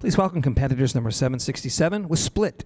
Please welcome competitors number 767 with Split.